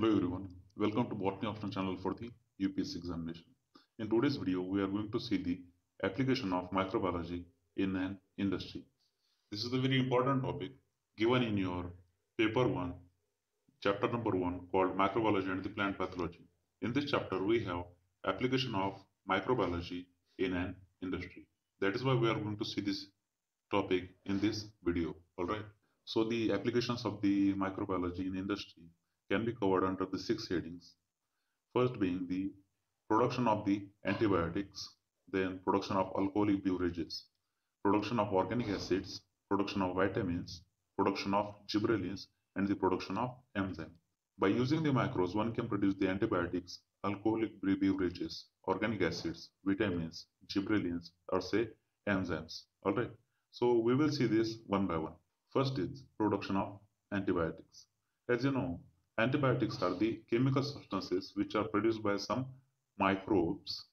Hello everyone, welcome to Botany Option channel for the UPSC examination. In today's video, we are going to see the application of microbiology in an industry. This is a very important topic given in your paper 1, chapter number 1 called Microbiology and the Plant Pathology. In this chapter, we have application of microbiology in an industry. That is why we are going to see this topic in this video. Alright. So the applications of the microbiology in industry can be covered under the six headings. First being the production of the antibiotics, then production of alcoholic beverages, production of organic acids, production of vitamins, production of gibberellins, and the production of enzyme. By using the microbes, one can produce the antibiotics, alcoholic beverages, organic acids, vitamins, gibberellins, or say enzymes. Alright. So we will see this one by one. First is production of antibiotics. As you know, antibiotics are the chemical substances which are produced by some microbes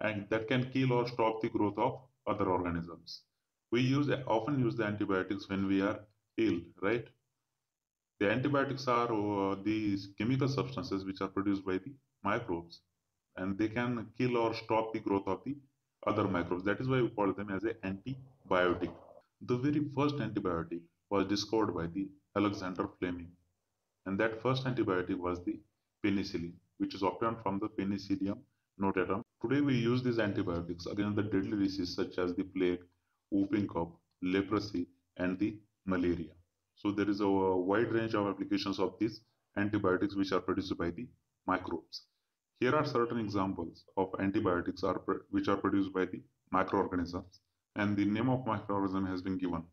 and that can kill or stop the growth of other organisms. We use often use the antibiotics when we are ill, right? The antibiotics are uh, these chemical substances which are produced by the microbes and they can kill or stop the growth of the other microbes. That is why we call them as an antibiotic. The very first antibiotic was discovered by the Alexander Fleming and that first antibiotic was the penicillin which is obtained from the penicillium notatum. Today we use these antibiotics against the deadly diseases such as the plague, whooping cough, leprosy and the malaria. So there is a wide range of applications of these antibiotics which are produced by the microbes. Here are certain examples of antibiotics are which are produced by the microorganisms and the name of microorganism has been given.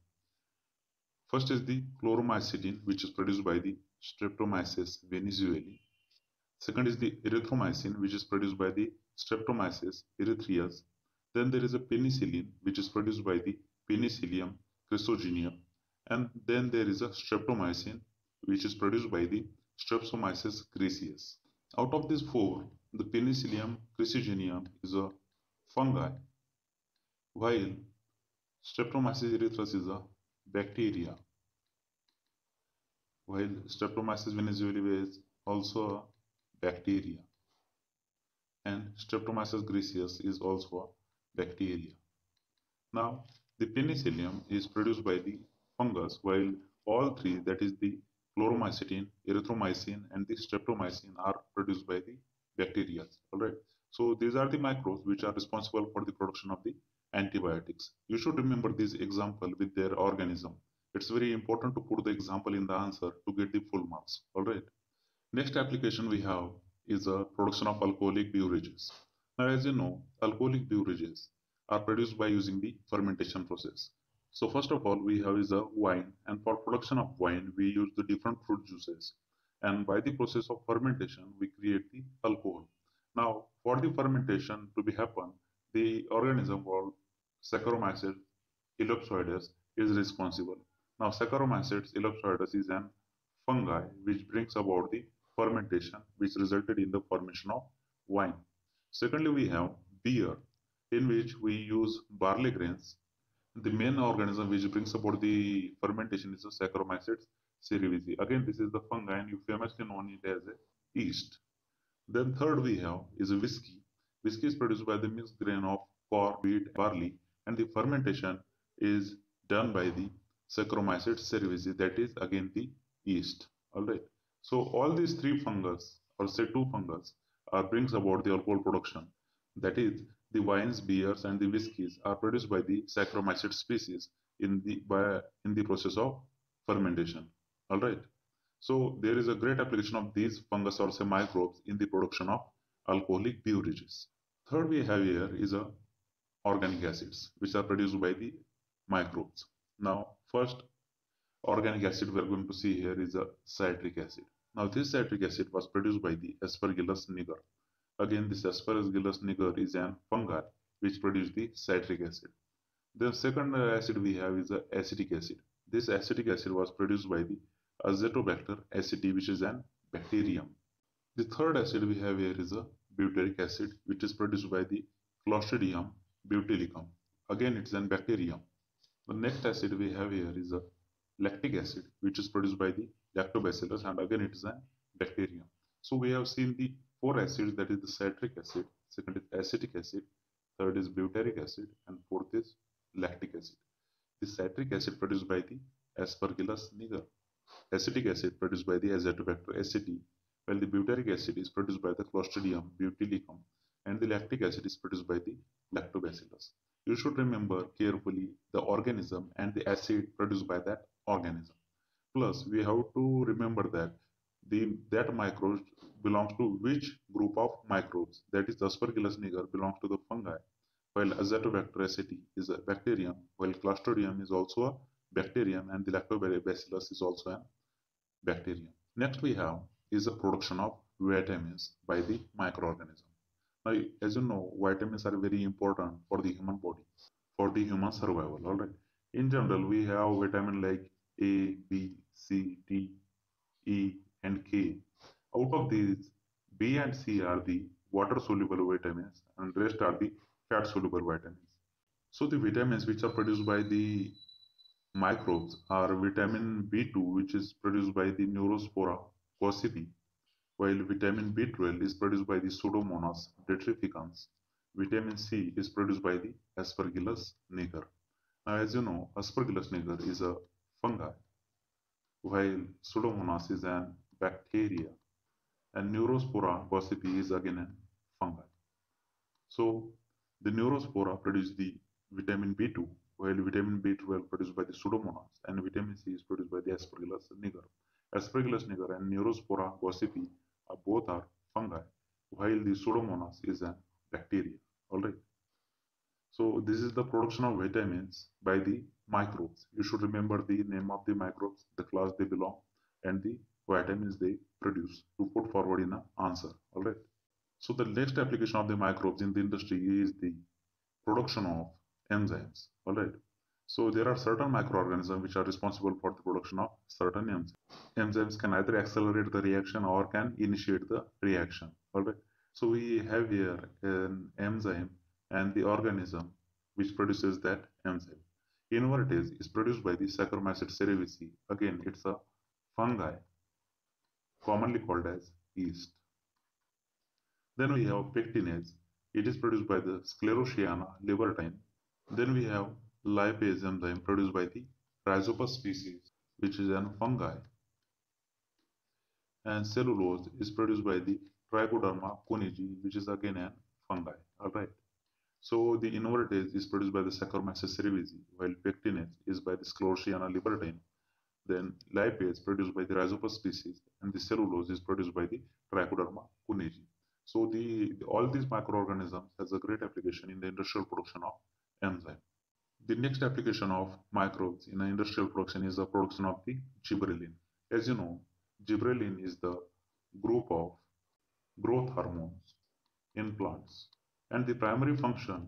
First is the chloromycetin which is produced by the Streptomyces venezuelae. Second is the erythromycin which is produced by the Streptomyces erythraeus. Then there is a penicillin which is produced by the Penicillium chrysogenea. And then there is a streptomycin which is produced by the Streptomyces griseus. Out of these four, the Penicillium chrysogenea is a fungi while Streptomyces erythraeus is a bacteria while Streptomyces venezuelae is also a bacteria and Streptomyces griseus is also a bacteria. Now the penicillium is produced by the fungus while all three that is the chloromycetin, erythromycin and the streptomycin are produced by the bacteria. Alright. So these are the microbes which are responsible for the production of the antibiotics. You should remember this example with their organism it's very important to put the example in the answer to get the full marks. Alright. Next application we have is a production of alcoholic beverages. Now as you know, alcoholic beverages are produced by using the fermentation process. So first of all we have is a wine and for production of wine we use the different fruit juices and by the process of fermentation we create the alcohol. Now for the fermentation to be happen the organism called Saccharomyces ellipsoideus is responsible. Now Saccharomyces ellipsoideus is fungi which brings about the fermentation which resulted in the formation of wine. Secondly, we have beer in which we use barley grains. The main organism which brings about the fermentation is the Saccharomyces cerevisiae. Again, this is the fungi and you famously known it as a yeast. Then third we have is whiskey. Whiskey is produced by the mixed grain of corn, wheat, barley and the fermentation is done by the Saccharomyces cerevisiae that is again the yeast. Alright. So all these three fungus or say two fungus are brings about the alcohol production. That is the wines, beers and the whiskies are produced by the Saccharomyces species in the by in the process of fermentation. Alright. So there is a great application of these fungus or say microbes in the production of alcoholic beverages. Third we have here is a organic acids which are produced by the microbes. Now First organic acid we are going to see here is a citric acid. Now this citric acid was produced by the Aspergillus niger. Again this Aspergillus niger is an fungi which produce the citric acid. The second acid we have is the acetic acid. This acetic acid was produced by the Acetobacter aceti which is an bacterium. The third acid we have here is a butyric acid which is produced by the Clostridium butylicum. Again it's an bacterium. The next acid we have here is a lactic acid which is produced by the lactobacillus and again it is a bacterium. So we have seen the four acids that is the citric acid, second is acetic acid, third is butyric acid, and fourth is lactic acid. The citric acid produced by the Aspergillus niger. Acetic acid produced by the Acetobacter aceti, while the butyric acid is produced by the Clostridium butylicum, and the lactic acid is produced by the Lactobacillus. You should remember carefully the organism and the acid produced by that organism. Plus, we have to remember that the that microbe belongs to which group of microbes. That is, the Aspergillus niger belongs to the fungi, while Acetobacter aceti is a bacterium, while Clostridium is also a bacterium, and the Lactobacillus is also a bacterium. Next, we have is the production of vitamins by the microorganism. Now, as you know, vitamins are very important for the human body, for the human survival. All right. In general, we have vitamin like A, B, C, D, E, and K. Out of these, B and C are the water-soluble vitamins, and rest are the fat-soluble vitamins. So the vitamins which are produced by the microbes are vitamin B2, which is produced by the Neurospora gossypii, while vitamin B12 is produced by the Pseudomonas denitrificans. Vitamin C is produced by the Aspergillus niger. Now, as you know, Aspergillus niger is a fungi, while Pseudomonas is an bacteria, and Neurospora gossypii is again a fungi. So, the Neurospora produce the vitamin B2, while vitamin B12 produced by the Pseudomonas, and vitamin C is produced by the Aspergillus niger. Aspergillus niger and Neurospora gossypii are both are fungi, while the Pseudomonas is a bacteria. Alright. So this is the production of vitamins by the microbes. You should remember the name of the microbes, the class they belong, and the vitamins they produce to put forward in an answer. Alright. So the next application of the microbes in the industry is the production of enzymes. Alright. So there are certain microorganisms which are responsible for the production of certain enzymes. Enzymes can either accelerate the reaction or can initiate the reaction. Alright. So we have here an enzyme and the organism which produces that enzyme. Invertase is produced by the Saccharomyces cerevisiae. Again, it's a fungi commonly called as yeast. Then we have pectinase. It is produced by the Sclerotiana libertine. Then we have lipase enzyme produced by the Rhizopus species, which is an fungi. And cellulase is produced by the Trichoderma koningii, which is again an fungi. Alright. So the invertase is produced by the Saccharomyces cerevisiae, while pectinase is by the Sclerotiana libertine. Then lipase produced by the Rhizopus species, and the cellulase is produced by the Trichoderma koningii. So the, the, all these microorganisms has a great application in the industrial production of enzyme. The next application of microbes in industrial production is the production of the gibberellin. As you know, gibberellin is the group of growth hormones in plants. And the primary function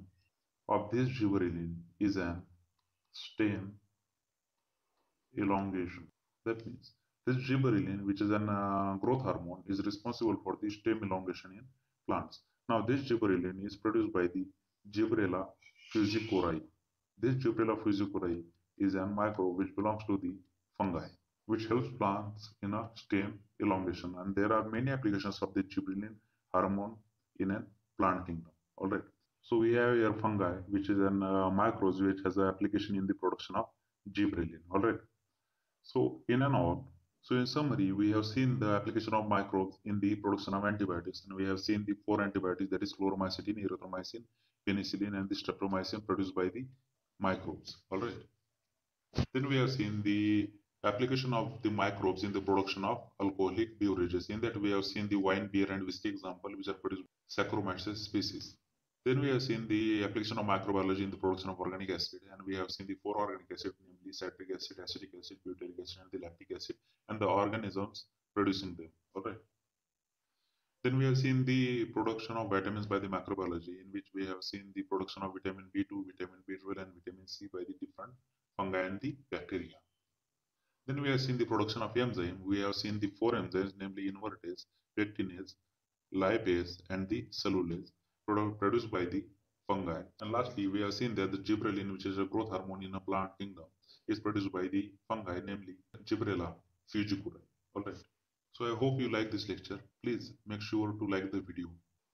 of this gibberellin is an stem elongation. That means this gibberellin, which is an uh, growth hormone, is responsible for the stem elongation in plants. Now, this gibberellin is produced by the Gibberella fujikuroi. This Gibberella fujikuroi is a microbe which belongs to the fungi, which helps plants in a stem elongation. And there are many applications of the gibberellin hormone in a plant kingdom. All right. So we have here fungi, which is an uh, which has an application in the production of gibberellin. All right. So in and all, so in summary, we have seen the application of microbes in the production of antibiotics, and we have seen the four antibiotics that is chloromycetin, erythromycin, penicillin, and the streptomycin produced by the microbes. All right. Then we have seen the application of the microbes in the production of alcoholic beverages. In that we have seen the wine, beer, and whiskey example, which are produced by Saccharomyces species. Then we have seen the application of microbiology in the production of organic acid, and we have seen the four organic acid, namely citric acid, acetic acid, butyric acid, and the lactic acid, and the organisms producing them. All right. Then we have seen the production of vitamins by the microbiology, in which we have seen the production of vitamin B2, vitamin B12, and vitamin C by the different fungi and the bacteria. Then we have seen the production of enzyme. We have seen the four enzymes, namely invertase, pectinase, lipase, and the cellulase, produced by the fungi. And lastly, we have seen that the gibberellin, which is a growth hormone in a plant kingdom, is produced by the fungi, namely Gibberella fujikuroi. All right. So I hope you like this lecture. Please make sure to like the video.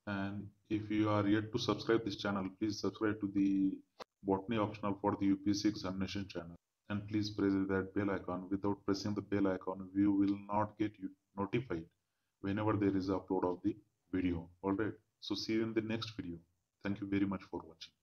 And if you are yet to subscribe this channel, please subscribe to the botany optional for the UPSC examination channel. And please press that bell icon. Without pressing the bell icon, you will not get you notified whenever there is upload of the video. Alright. So see you in the next video. Thank you very much for watching.